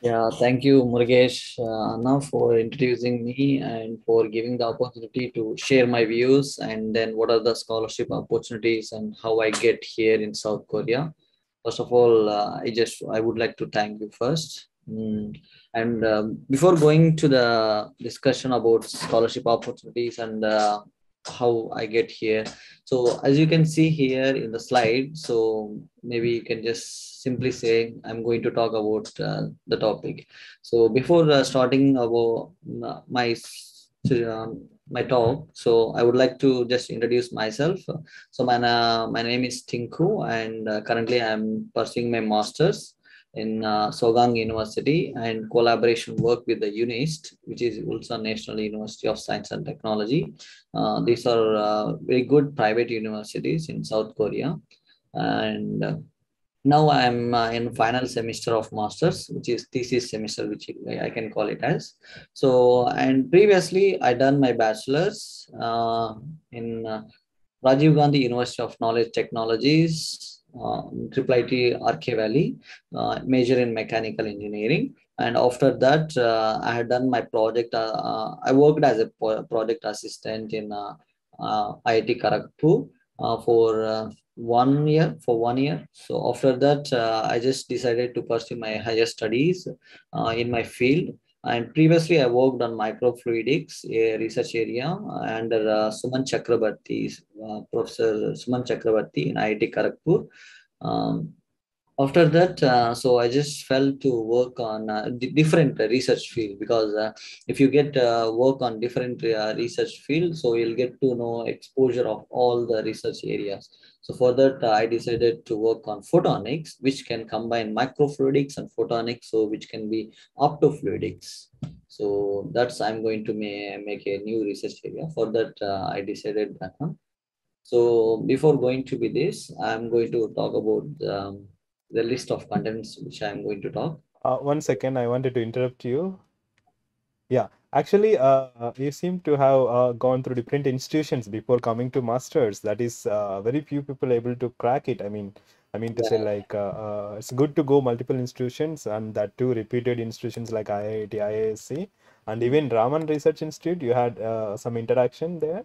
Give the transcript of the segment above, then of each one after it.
Yeah, thank you, Murugesh, uh, Anna, for introducing me and for giving the opportunity to share my views and then what are the scholarship opportunities and how I get here in South Korea. First of all, uh, I just I would like to thank you first. Mm. And um, before going to the discussion about scholarship opportunities and uh, how I get here, so as you can see here in the slide, so maybe you can just simply say I'm going to talk about uh, the topic. So before uh, starting about my um, my talk, so I would like to just introduce myself. So my uh, my name is Tinku, and uh, currently I'm pursuing my masters in uh, Sogang University and collaboration work with the UNIST, which is Ulsan National University of Science and Technology. Uh, these are uh, very good private universities in South Korea. And uh, now I'm uh, in final semester of masters, which is thesis semester, which I can call it as. So, and previously I done my bachelor's uh, in Rajiv Gandhi University of Knowledge Technologies Triple IT RK Valley, uh, major in mechanical engineering. And after that, uh, I had done my project. I worked as a project assistant in IIT Kharagpur for one year for one year so after that uh, i just decided to pursue my higher studies uh, in my field and previously, I worked on microfluidics, a research area under uh, Suman Chakraborty, uh, Professor Suman Chakraborty in IIT Kharagpur. Um, after that, uh, so I just felt to work on uh, different research field because uh, if you get uh, work on different uh, research field so you'll get to know exposure of all the research areas. So for that, I decided to work on photonics, which can combine microfluidics and photonics, so which can be optofluidics. So that's I'm going to ma make a new research area. For that, I decided that. Huh? So before going to be this, I'm going to talk about um, the list of contents which I'm going to talk. Uh, one second, I wanted to interrupt you. Yeah, actually, uh, you seem to have uh, gone through different institutions before coming to masters. That is uh, very few people able to crack it. I mean, I mean to yeah. say like uh, uh, it's good to go multiple institutions and that too repeated institutions like IIT, IISc, and even Raman Research Institute. You had some interaction there.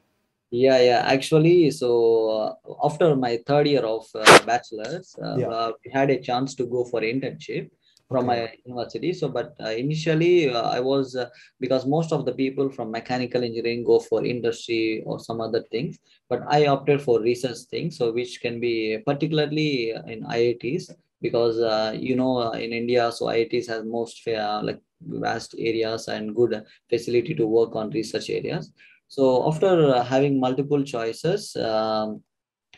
Yeah, yeah. Actually, so uh, after my third year of uh, bachelor's, uh, yeah. Uh, we had a chance to go for internship from okay. my university. So, but uh, initially, uh, I was because most of the people from mechanical engineering go for industry or some other things, but I opted for research things. So, which can be particularly in IITs because you know in India, so IITs has most fair like vast areas and good facility to work on research areas. So after having multiple choices, um,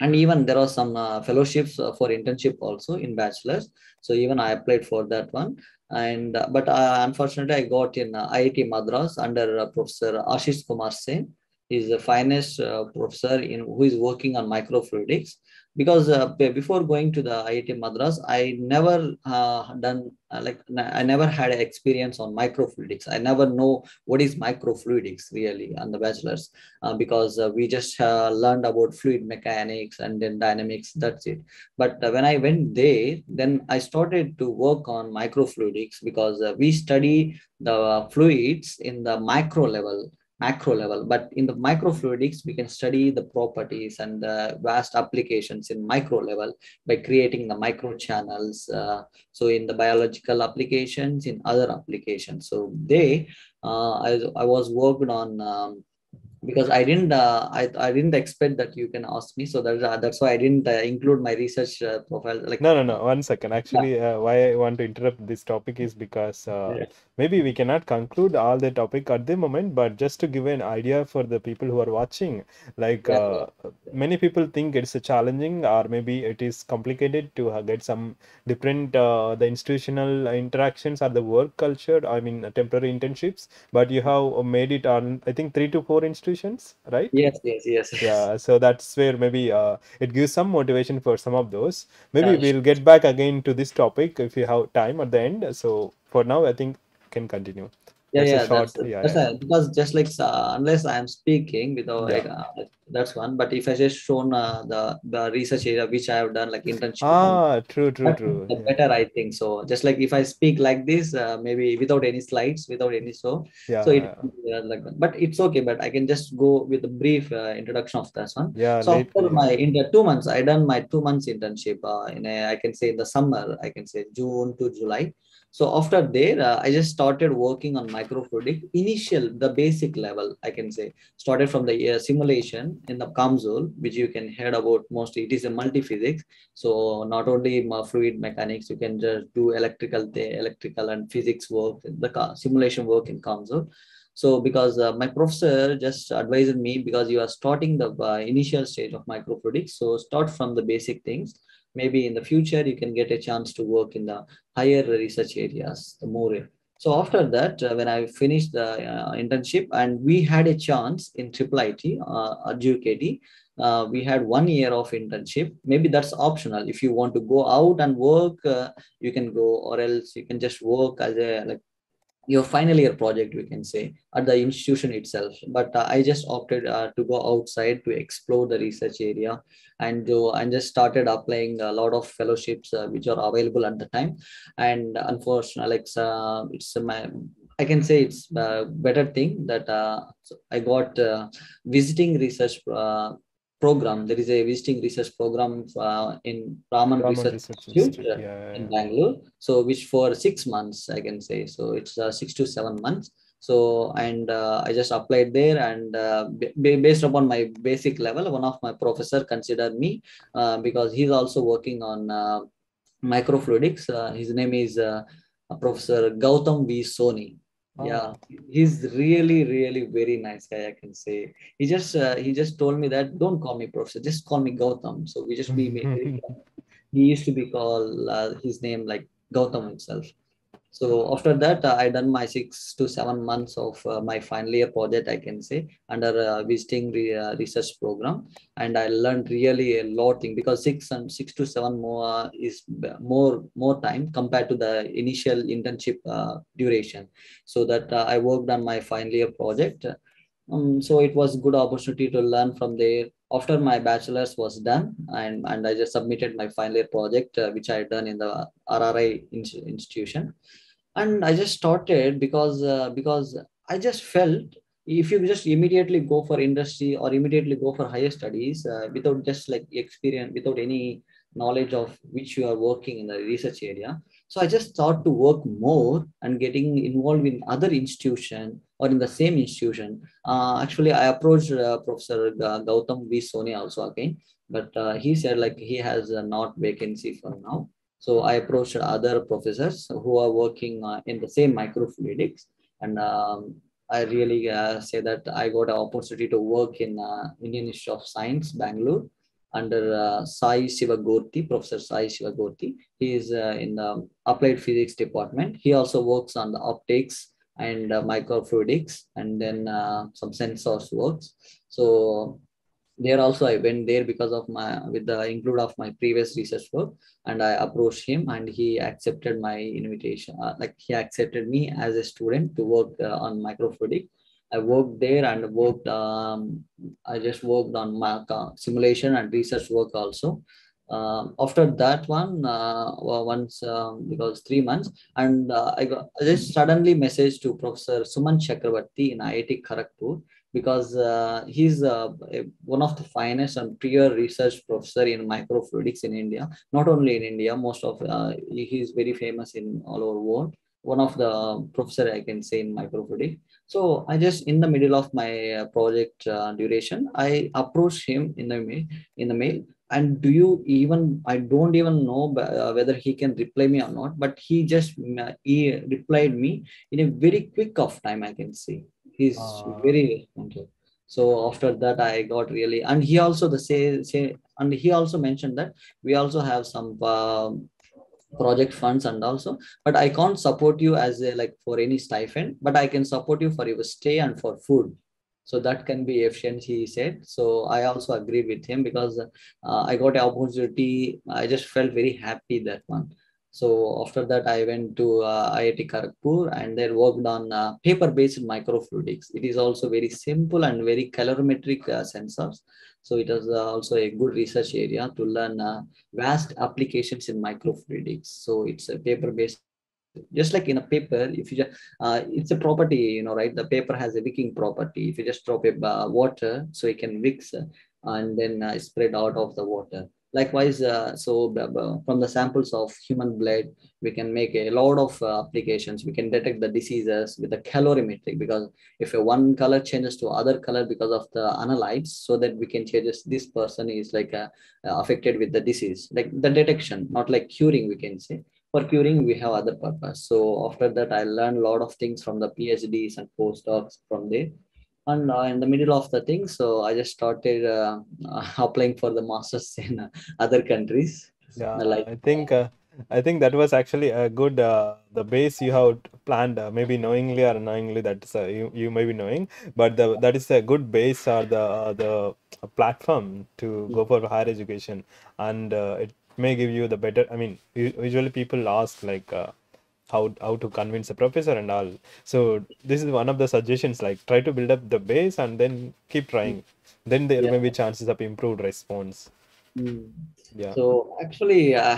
and even there are some uh, fellowships uh, for internship also in bachelor's. So even I applied for that one. And uh, but unfortunately, I got in IIT Madras under Professor Ashish Kumar Sen. He's the finest professor in who is working on microfluidics because uh, before going to the IIT Madras, I never uh, done uh, like I never had experience on microfluidics. I never know what is microfluidics really on the bachelor's uh, because uh, we just uh, learned about fluid mechanics and then dynamics. That's it. But when I went there, then I started to work on microfluidics because we study the fluids in the micro level macro level but in the microfluidics we can study the properties and the vast applications in micro level by creating the micro channels uh, so in the biological applications in other applications. So they uh, I, I was worked on um, because I didn't uh, I, I didn't expect that you can ask me so that's uh, that's why I didn't uh, include my research uh, profile like no no no one second actually yeah. Uh, why I want to interrupt this topic is because uh, yeah. maybe we cannot conclude all the topic at the moment but just to give an idea for the people who are watching like yeah. many people think it's a challenging or maybe it is complicated to get some different the institutional interactions or the work culture I mean temporary internships but you have made it on I think three to four institutions right? Yes, yes, yes. Yeah, so that's where maybe uh, it gives some motivation for some of those. Maybe yeah, we'll get back again to this topic if you have time at the end. So for now, I think can continue. Yeah yeah short- that's, yeah, that's yeah. a- because just like uh, unless i'm speaking without Yeah. like uh, that's one but if i just shown uh, the the research area which i have done like internship Ah, true, true, true. the better i think so just like if i speak like this uh, maybe without any slides without any so Yeah, so it like but it's okay but i can just go with a brief uh, introduction of this one yeah, so late, after my in the two months i done my two months internship uh, in a, i can say in the summer i can say june to july so after there uh, i just started working on microfluidic initial the basic level i can say. Started from the uh, simulation in the COMSOL, which you can heard about mostly it is a multi-physics. So not only fluid mechanics you can just do electrical electrical and physics work the simulation work in COMSOL so because uh, my professor just advised me because you are starting the uh, initial stage of microfluidics so start from the basic things maybe in the future you can get a chance to work in the higher research areas the more so after that uh, when i finished the uh, internship and we had a chance in triple it uh, at UKT, uh, we had one year of internship. Maybe that's optional. If you want to go out and work uh, you can go or else you can just work as a like your final year project we can say at the institution itself. But uh, i just opted uh, to go outside to explore the research area and do and just started applying a lot of fellowships uh, which are available at the time. And unfortunately uh, it's my i can say it's a better thing that uh, i got uh, visiting research uh, program there is a visiting research program uh, in raman, Raman research Research Institute, uh, Yeah, in yeah. Bangalore. So which for six months I can say. So it's uh, six to seven months. So and uh, I just applied there, and uh, based upon my basic level, one of my professor considered me uh, because he's also working on uh, microfluidics. Uh, his name is uh, Professor Gautam V. Soni. Ah. Yeah, he's really, really very nice guy. I can say. He just uh, he just told me that don't call me professor, just call me Gautam. So we just be very he used to be called uh, his name like Gautam himself. So after that, uh, I done my six to seven months of uh, my final year project, I can say, under a visiting re- uh, research program, and I learned really a lot thing because six and six to seven more uh, is more more time compared to the initial internship uh, duration. So that uh, I worked on my final year project. Um, so it was a good opportunity to learn from there after my bachelor's was done and, and i just submitted my final year project uh, which i had done in the rri in- institution and i just started because uh, because i just felt if you just immediately go for industry or immediately go for higher studies uh, without just like experience without any knowledge of which you are working in the research area. So i just thought to work more and getting involved in other institution or in the same institution. Uh, actually i approached uh, professor Ga- gautam v. Soni also again but uh, he said like he has uh, not vacancy for now so i approached other professors who are working uh, in the same microfluidics. And um, i really uh, say that i got an opportunity to work in uh, indian institute of science bangalore under uh, sai shivagurti professor sai shivagurti he is uh, in the applied physics department. He also works on the optics and uh, microfluidics and then uh, some sensors works. So there also i went there because of my with the include of my previous research work and i approached him and he accepted my invitation uh, like he accepted me as a student to work uh, on microfluidic. I worked there and worked um, i just worked on my simulation and research work also. Um, after that one uh, once um, because three months and uh, I got I just suddenly messaged to Professor Suman Chakraborty in IIT Kharagpur because uh, he's uh, one of the finest and peer research professor in microfluidics in India. Not only in India, most of uh, he- he's very famous in all over world. One of the professor I can say in microfluidics. So I just in the middle of my uh, project uh, duration, I approached him in the mail, in the mail and do you even i don't even know uh, whether he can reply me or not but he just uh, he replied me in a very quick of time i can say he's Ah. very so after that i got really and he also the say say and he also mentioned that we also have some um project funds and also but i can't support you as a like for any stipend but i can support you for your stay and for food. So that can be efficient he said. So i also agreed with him because uh, i got an opportunity. I just felt very happy that one So after that, I went to uh, IIT Kharagpur and then worked on uh, paper-based microfluidics. It is also very simple and very colorimetric uh, sensors. So it is uh, also a good research area to learn uh, vast applications in microfluidics. So it's a paper-based just like in a paper if you just uh, it's a property you know right the paper has a wicking property if you just drop a uh, water so it can wicks and then uh, spread out of the water likewise uh, so from the samples of human blood we can make a lot of uh, applications. We can detect the diseases with a colorimetric because if a one color changes to other color because of the analytes so that we can change this person is like uh, affected with the disease. Like the detection not like curing we can say. For curing we have other purpose. So after that i learned a lot of things from the phds and postdocs from there and uh, in the middle of the thing. So i just started uh, applying for the masters in uh, other countries. Yeah like i think uh, i think that was actually a good uh, the base you have planned uh, maybe knowingly or unknowingly that's you, you may be knowing. But the, that is a good base or the the platform to go for higher education. And it may give you the better i mean usually people ask like uh, how how to convince a professor and all so this is one of the suggestions like try to build up the base and then keep trying then there yeah. may be chances of improved response mm. yeah so actually i